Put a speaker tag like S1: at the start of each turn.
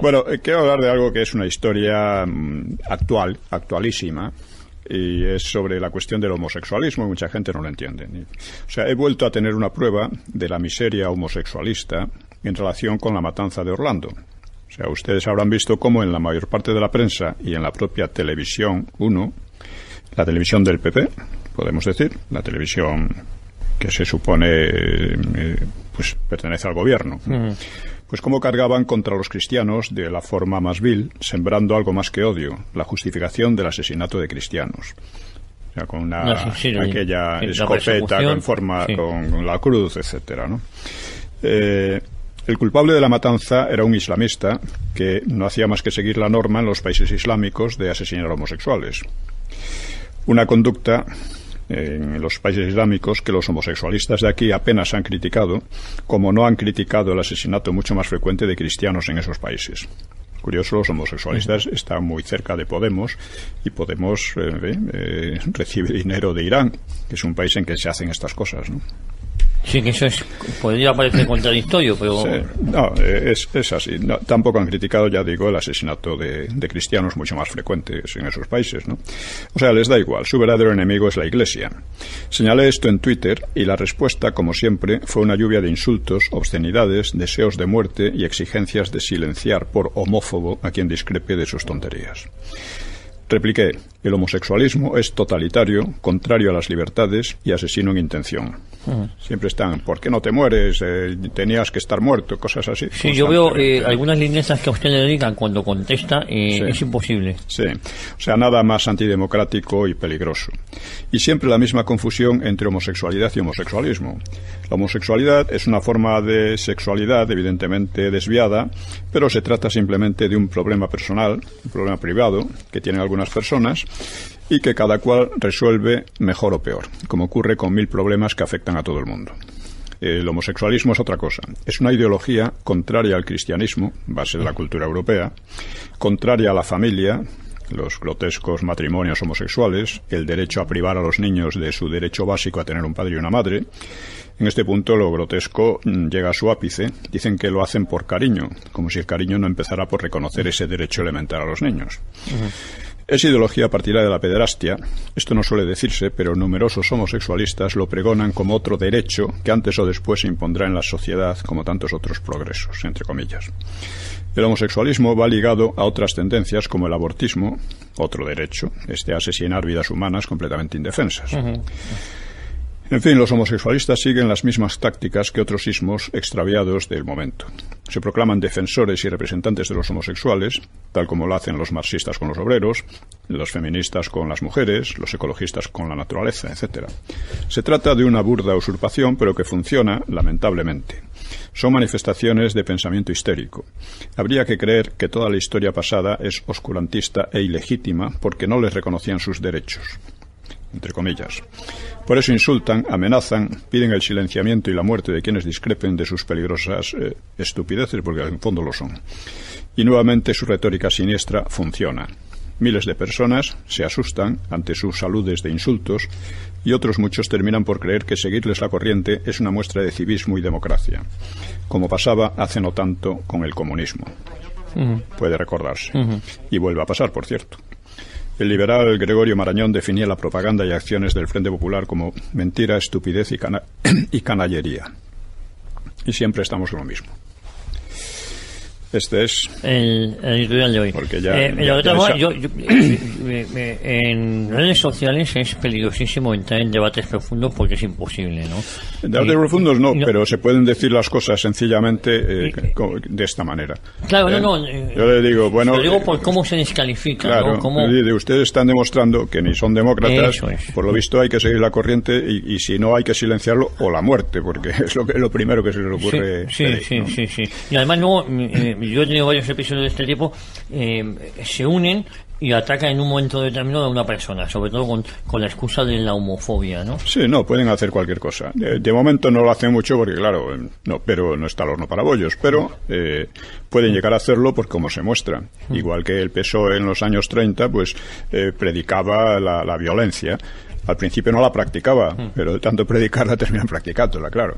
S1: Bueno, eh, quiero hablar de algo que es una historia mm, actual, actualísima, y es sobre la cuestión del homosexualismo, mucha gente no lo entiende. O sea, he vuelto a tener una prueba de la miseria homosexualista en relación con la matanza de Orlando. O sea, ustedes habrán visto cómo en la mayor parte de la prensa y en la propia televisión, uno, la televisión del PP, podemos decir, la televisión que se supone eh, pues pertenece al gobierno. Pues cómo cargaban contra los cristianos de la forma más vil, sembrando algo más que odio, la justificación del asesinato de cristianos. O sea, con una, aquella escopeta con forma, con, la cruz, etcétera, ¿no? Eh, el culpable de la matanza era un islamista que no hacía más que seguir la norma en los países islámicos de asesinar homosexuales. Una conducta en los países islámicos que los homosexualistas de aquí apenas han criticado, como no han criticado el asesinato mucho más frecuente de cristianos en esos países. Curioso, los homosexualistas están muy cerca de Podemos y Podemos eh, eh, recibe dinero de Irán, que es un país en que se hacen estas cosas. ¿no?
S2: Sí, que eso es, podría parecer contradictorio, pero...
S1: No, es, es así. tampoco han criticado, ya digo, el asesinato de, de, cristianos mucho más frecuentes en esos países, ¿no? O sea, les da igual, su verdadero enemigo es la Iglesia. Señalé esto en Twitter y la respuesta, como siempre, fue una lluvia de insultos, obscenidades, deseos de muerte y exigencias de silenciar por homófobo a quien discrepe de sus tonterías. Repliqué, el homosexualismo es totalitario, contrario a las libertades y asesino en intención. Siempre están, ¿por qué no te mueres? Eh, tenías que estar muerto, cosas así.
S2: Sí, yo veo eh, algunas líneas que a usted le dedican cuando contesta, eh, es imposible.
S1: Sí, o sea, nada más antidemocrático y peligroso. Y siempre la misma confusión entre homosexualidad y homosexualismo. La homosexualidad es una forma de sexualidad evidentemente desviada, pero se trata simplemente de un problema personal, un problema privado que tienen algunas personas y que cada cual resuelve mejor o peor, como ocurre con mil problemas que afectan a todo el mundo. El homosexualismo es otra cosa. Es una ideología contraria al cristianismo, base de la cultura europea, contraria a la familia, los grotescos matrimonios homosexuales, el derecho a privar a los niños de su derecho básico a tener un padre y una madre. En este punto lo grotesco mm, llega a su ápice. Dicen que lo hacen por cariño, como si el cariño no empezara por reconocer ese derecho elemental a los niños. Es ideología partidaria de la pederastia. Esto no suele decirse, pero numerosos homosexualistas lo pregonan como otro derecho que antes o después se impondrá en la sociedad como tantos otros progresos, entre comillas. El homosexualismo va ligado a otras tendencias como el abortismo, otro derecho, este a asesinar vidas humanas completamente indefensas. En fin, los homosexualistas siguen las mismas tácticas que otros ismos extraviados del momento. Se proclaman defensores y representantes de los homosexuales, tal como lo hacen los marxistas con los obreros, los feministas con las mujeres, los ecologistas con la naturaleza, etc. Se trata de una burda usurpación, pero que funciona, lamentablemente. Son manifestaciones de pensamiento histérico. Habría que creer que toda la historia pasada es oscurantista e ilegítima porque no les reconocían sus derechos entre comillas. Por eso insultan, amenazan, piden el silenciamiento y la muerte de quienes discrepen de sus peligrosas eh, estupideces, porque en fondo lo son. Y nuevamente su retórica siniestra funciona. Miles de personas se asustan ante sus saludes de insultos y otros muchos terminan por creer que seguirles la corriente es una muestra de civismo y democracia, como pasaba hace no tanto con el comunismo. Puede recordarse. Y vuelve a pasar, por cierto. El liberal Gregorio Marañón definía la propaganda y acciones del Frente Popular como mentira, estupidez y, y canallería. Y siempre estamos en lo mismo. Este es
S2: el, editorial de hoy.
S1: Porque ya,
S2: eh, en redes sociales es peligrosísimo entrar en debates profundos porque es imposible, ¿no?
S1: Debates profundos no, pero se pueden decir las cosas sencillamente eh, de esta manera.
S2: Claro, no, no.
S1: ¿Eh? Yo le digo, bueno.
S2: Lo digo por cómo se descalifica.
S1: Claro, ¿no? ustedes están demostrando que ni son demócratas. Por lo visto hay que seguir la corriente y, si no hay que silenciarlo o la muerte, porque es lo, que, lo primero que se les ocurre.
S2: Sí, sí, sí, sí, Y además no yo he tenido varios episodios de este tipo, eh, se unen y atacan en un momento determinado a una persona, sobre todo con, con, la excusa de la homofobia, ¿no?
S1: Sí, no, pueden hacer cualquier cosa. De, momento no lo hacen mucho porque, claro, no, pero no está el horno para bollos, pero eh, pueden llegar a hacerlo por cómo se muestra. Mm. Igual que el PSOE en los años 30, pues eh, predicaba la, la, violencia. Al principio no la practicaba, mm. pero de tanto predicarla terminan practicándola, claro.